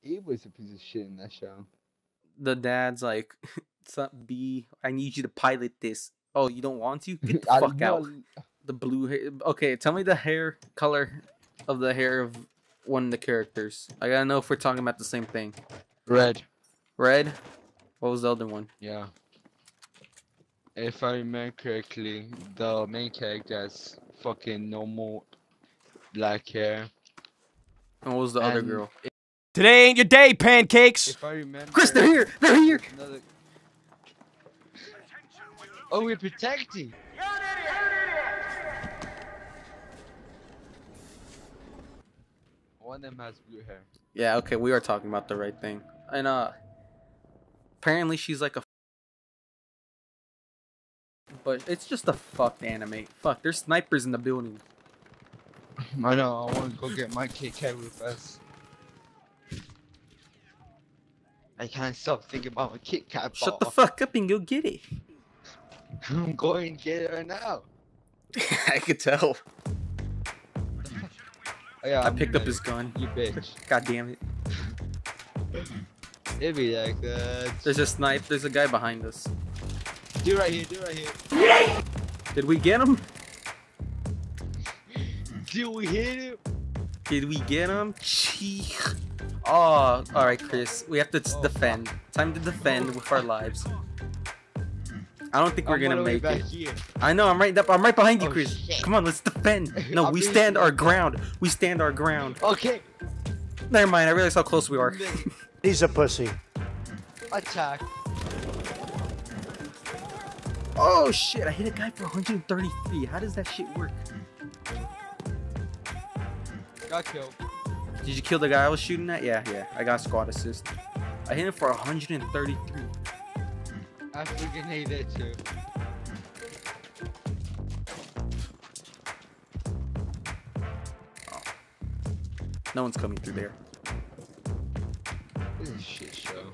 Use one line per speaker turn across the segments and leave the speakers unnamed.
He was a piece of shit in that show.
The dad's like, "What's up, B? I need you to pilot this." Oh, you don't want to? Get the fuck out.
know-
The blue hair. Okay, tell me the hair color of the hair of one of the characters. I gotta know if we're talking about the same thing.
Red.
Red. What was the other one?
Yeah. If I remember correctly, the main character has fucking normal black hair.
And what was the other girl?
Today ain't your day, pancakes.
If I remember.
Chris, they're here. They're here.
Another... Oh, we're protecting. One of them has blue hair.
Yeah. Okay, we are talking about the right thing. And uh, apparently she's like a. But it's just a fucked anime. Fuck, there's snipers in the building.
I know. I want to go get my Kit Kat real fast. I can't stop thinking about my Kit Kat
Shut the fuck up and go get it.
I'm going to get it right now.
I could tell.
Oh, yeah,
I
I'm
picked up his gun.
You bitch.
God damn it.
It'd be like that.
There's a snipe. There's a guy behind us.
Do right here. Do right here.
Did we get him?
Did we hit him?
Did we get him? Cheek. Oh, all right, Chris. We have to defend. Time to defend with our lives. I don't think we're
I'm
gonna
all the way
make it.
Here.
I know. I'm right. up- I'm right behind you,
Oh,
Chris.
shit.
Come on, let's defend. No, we stand our ground. We stand our ground.
Okay.
Never mind. I realize how close we are.
He's a pussy.
Attack.
oh shit! I hit a guy for 133. How does that shit work?
Got killed.
Did you kill the guy I was shooting at? Yeah, yeah. I got squad assist. I hit him for 133.
I freaking hate that too. Oh.
No one's coming through there.
This is a shit show.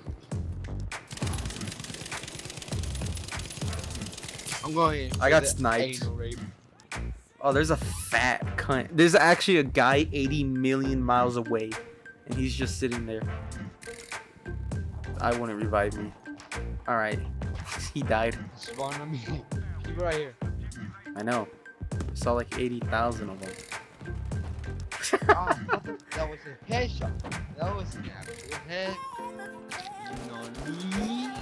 I'm going.
I got sniped.
Anal rape.
Oh, there's a fat cunt. There's actually a guy 80 million miles away, and he's just sitting there. I wouldn't revive me. All right, he died.
Spawn on me. Keep it right here.
I know. Saw like 80,000 of them.
Ah, that was a headshot. That was an actual head. You know.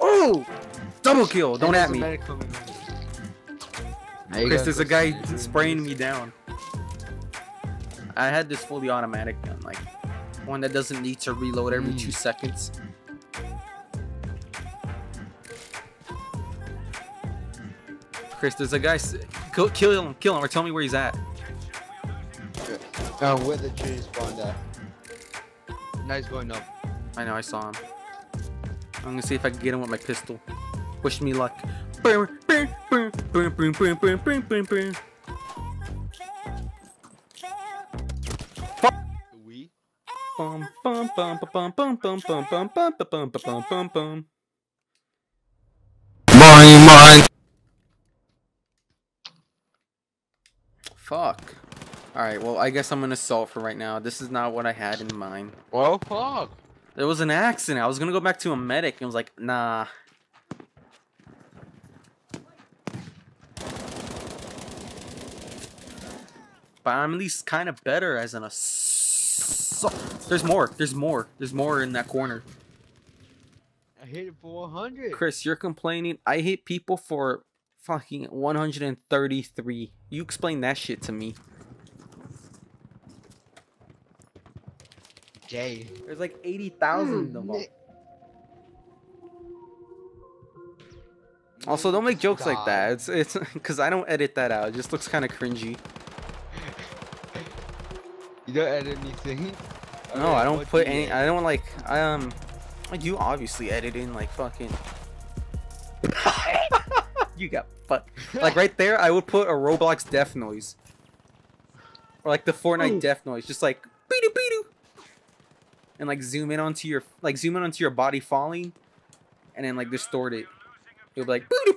Oh, double kill! Don't at me,
medic coming in.
Chris. There's a guy spraying me down. I had this fully automatic gun, like one that doesn't need to reload every
Mm.
two seconds. Chris, there's a guy. Kill, kill him! Kill him! Or tell me where he's at.
Uh, where the tree spawned at. Nice going up.
I know, I saw him. I'm gonna see if I can get him with my pistol. Wish me luck. Boom, boom, boom, boom, boom, boom, boom, boom, boom, boom.
We?
Bum, bum, bum, bum, bum, bum, bum, bum, bum, bum, bum, bum, bum, bum, bum. Fuck. Alright, well, I guess I'm gonna salt for right now. This is not what I had in mind.
Well, fuck.
It was an accident. I was gonna go back to a medic and was like, nah. But I'm at least kind of better as an assault. There's more. There's more. There's more in that corner.
I hit it for 100.
Chris, you're complaining. I hit people for fucking 133. You explain that shit to me.
Jay.
There's like 80,000 of hmm, them.
Nick.
Also, don't make jokes like that. It's it's because I don't edit that out. It just looks kind of cringy.
Don't edit anything?
No,
Okay,
I don't put
do
any.
edit?
I don't like. I um, like you obviously edit in like fucking. you got fuck. Like right there, I would put a Roblox death noise. Or like the Fortnite death noise, just like beedoo beedoo. And like zoom in onto your like zoom in onto your body falling, and then like distort it. It'll be like boodoo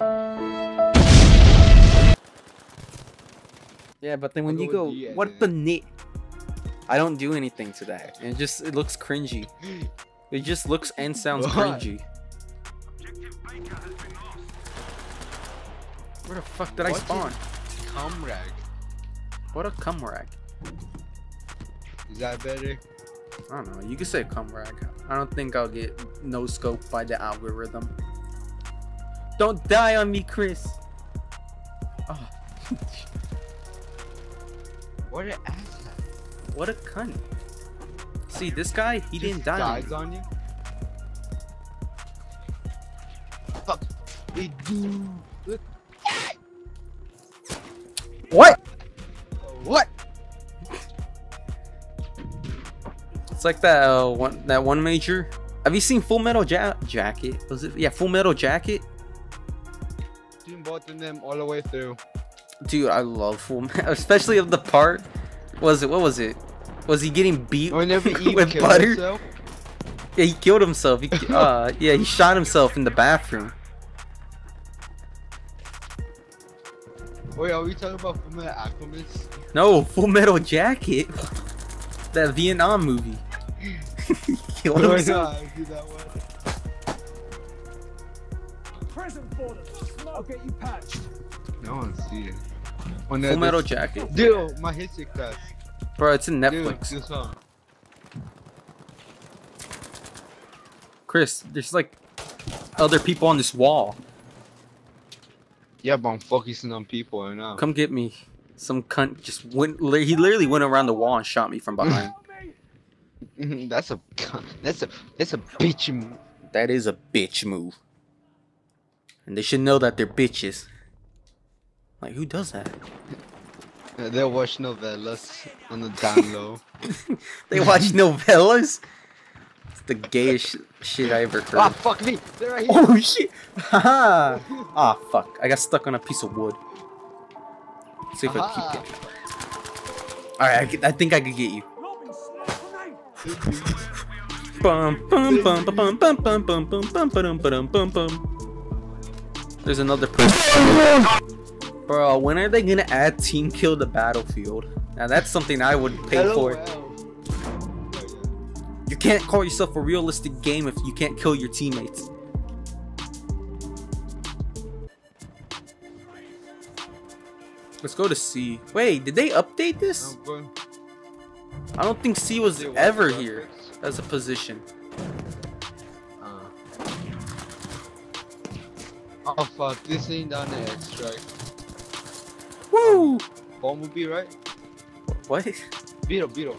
boodoo. Yeah, but then when you
go
go, what the knit? I don't do anything to that. It just it looks cringy. It just looks and sounds
What?
cringy. Where the fuck did I
What
spawn?
Comrade.
What a cum rag.
Is that better?
I don't know. You can say cum rag. I don't think I'll get no scope by the algorithm. Don't die on me, Chris. Oh,
What an ass.
what a cunt. See, this guy, he didn't die. on
Dies on you. Fuck. They do.
What?
What?
It's like that uh, one that one major. Have you seen Full Metal ja- Jacket? Was it? Yeah, Full Metal Jacket.
Seen both of them all the way through.
Dude, I love Full Metal, especially of the part. Was it? What was it? Was he getting beat
Whenever Eve
with butter?
herself,
Yeah, he killed himself. He, uh, yeah, he shot himself in the bathroom.
Wait, are we talking about Fullmetal Alchemist?
No, Full Metal Jacket. that Vietnam movie. he killed
Why
himself.
not? Do that one.
Present for them. I'll get you patched.
No one see it. On
Full Metal Jacket.
Dude, my history class.
Bro, it's in
Dude,
Netflix.
this one.
Chris, there's like other people on this wall.
Yeah, but I'm focusing on people right now.
Come get me. Some cunt just went. He literally went around the wall and shot me from behind.
Mhm, that's a that's a that's a bitch move.
that is a bitch move. And they should know that they're bitches. Like, who does that?
Uh, They'll watch novellas on the down low.
They watch novellas? It's the gayest shit I ever heard.
ah, fuck me! They're right here.
Oh shit! Haha! Ah, fuck. I got stuck on a piece of wood. Let's see if I
Aha.
keep it. Alright, I, I think I could get you. Bum, bum, bum, bum, bum, bum, bum, bum, bum, bum, bum, bum, bum, bum. There's another person. Bro, when are they gonna add team kill to Battlefield? Now that's something I would pay for. You can't call yourself a realistic game if you can't kill your teammates. Let's go to C. Wait, did they update this? I don't think C was ever here as a position.
Uh. Oh fuck, this ain't down the extract.
Woo!
Bumblebee, right?
What?
Beetle, Beetle.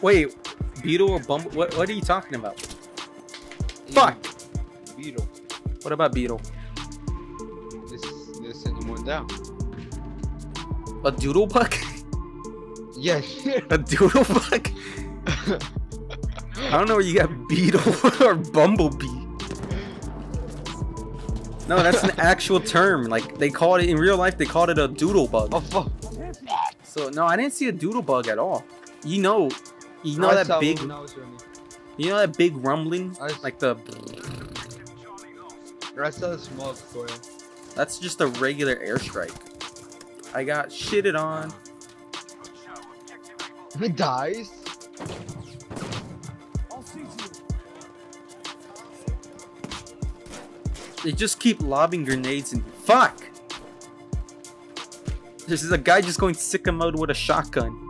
Wait, Beetle or Bumble? What, what are you talking about? Mm, Fuck!
Beetle.
What about Beetle?
This this anyone down.
A doodle doodlebug?
Yes.
a doodle doodlebug? I don't know where you got Beetle or Bumblebee. No, that's an actual term. Like they called it in real life. They called it a doodlebug.
oh fuck.
So no, I didn't see a doodlebug at all. You know, you know
I
that big,
I was running.
you know that big rumbling,
I-
like the.
I saw the smoke for him.
That's just a regular airstrike. I got shitted on.
It dies.
They just keep lobbing grenades and fuck. This is a guy just going sicko mode with a shotgun.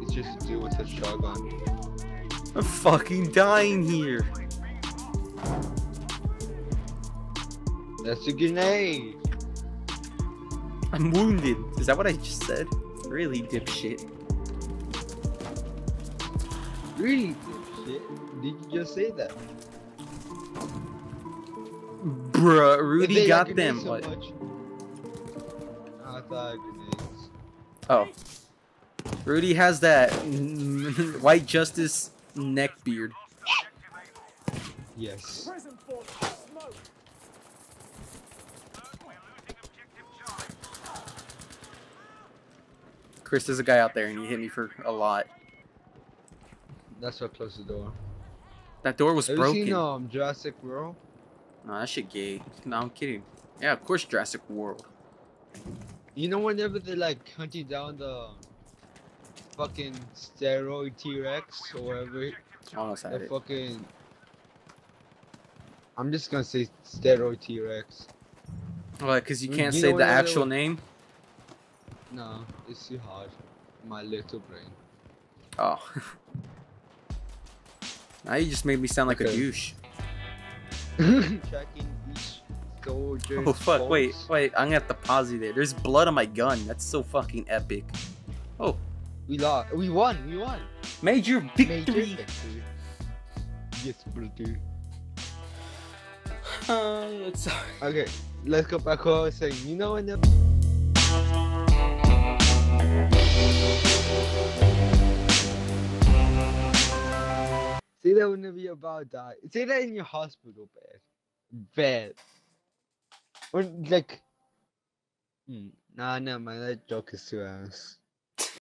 It's just a dude with a shotgun.
I'm fucking dying here.
That's a grenade.
I'm wounded. Is that what I just said? Really, dipshit.
Really? Shit. Did you just say that?
Bruh, Rudy got them.
so
What?
much- I thought grenades.
Oh. Rudy has that white justice neck beard.
Yes.
Present for them. Smoke.
Chris, there's a guy out there and he hit me for a lot.
That's what closed the door.
That door was
Have
broken.
you seen um Jurassic World?
No, that shit gay. No, I'm kidding. Yeah, of course Jurassic World.
You know whenever they're like hunting down the fucking steroid T-Rex or whatever,
Almost had
the
it.
fucking. I'm just gonna say steroid T-Rex.
What? Because you mm,
You
can't
know
say the actual
were-
name.
No, it's too hard. My little brain.
Oh. now you just made me sound like a douche.
Tracking each soldier.
Oh fuck! Wait, wait. I'm gonna have to pause you there. There's blood on my gun. That's so fucking epic. Oh.
We lost. We won. We won.
Major
Major
victory.
victory. Yes, brother.
Uh, it's-
Okay, let's go back what I was saying. You know when the Say that whenever you're about die. Say that in your hospital bed. Bed. Or like Hmm. Nah, never mind. That joke is too ass.